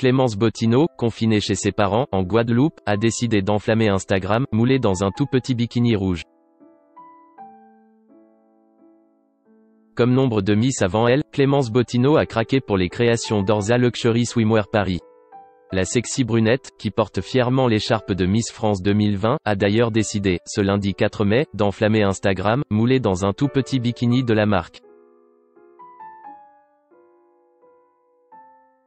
Clémence Bottino, confinée chez ses parents, en Guadeloupe, a décidé d'enflammer Instagram, moulé dans un tout petit bikini rouge. Comme nombre de Miss avant elle, Clémence Bottino a craqué pour les créations d'Orza Luxury Swimwear Paris. La sexy brunette, qui porte fièrement l'écharpe de Miss France 2020, a d'ailleurs décidé, ce lundi 4 mai, d'enflammer Instagram, moulé dans un tout petit bikini de la marque.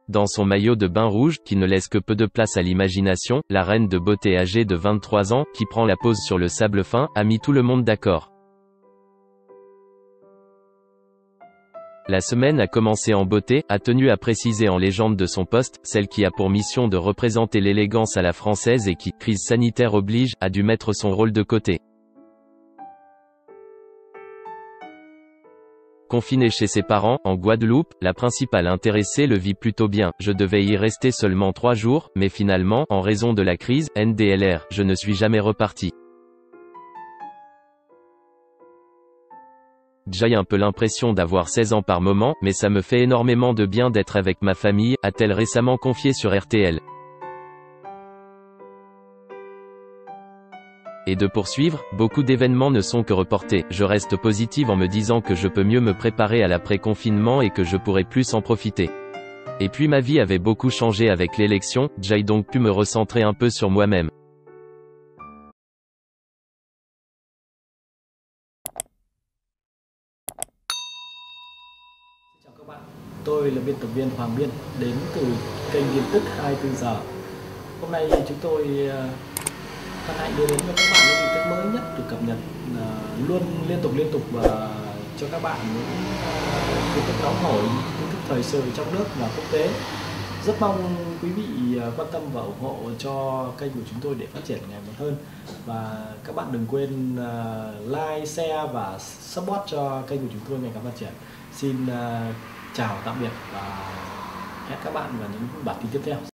Dans son maillot de bain rouge, qui ne laisse que peu de place à l'imagination, la reine de beauté âgée de 23 ans, qui prend la pose sur le sable fin, a mis tout le monde d'accord. La semaine a commencé en beauté, a tenu à préciser en légende de son poste, celle qui a pour mission de représenter l'élégance à la française et qui, crise sanitaire oblige, a dû mettre son rôle de côté. Confinée chez ses parents, en Guadeloupe, la principale intéressée le vit plutôt bien. Je devais y rester seulement trois jours, mais finalement, en raison de la crise, NDLR, je ne suis jamais reparti. J'ai un peu l'impression d'avoir 16 ans par moment, mais ça me fait énormément de bien d'être avec ma famille, a-t-elle récemment confié sur RTL. Et de poursuivre, beaucoup d'événements ne sont que reportés. Je reste positive en me disant que je peux mieux me préparer à l'après-confinement et que je pourrai plus en profiter. Et puis ma vie avait beaucoup changé avec l'élection, j'ai donc pu me recentrer un peu sur moi-même. Tôi là biên tập viên Hoàng Biên đến từ kênh tin tức 24 giờ. Hôm nay chúng tôi ờ, hạnh đưa đến cho các bạn những tin tức mới nhất được cập nhật uh, luôn liên tục liên tục và cho các bạn những uh, tin tức nóng hổi tin tức thời sự trong nước và quốc tế. Rất mong quý vị ờ, quan tâm và ủng hộ cho kênh của chúng tôi để phát triển ngày một hơn. Và các bạn đừng quên like share và support cho kênh của chúng tôi ngày càng phát triển. Xin chào tạm biệt và hẹn các bạn vào những bản tin tiếp theo.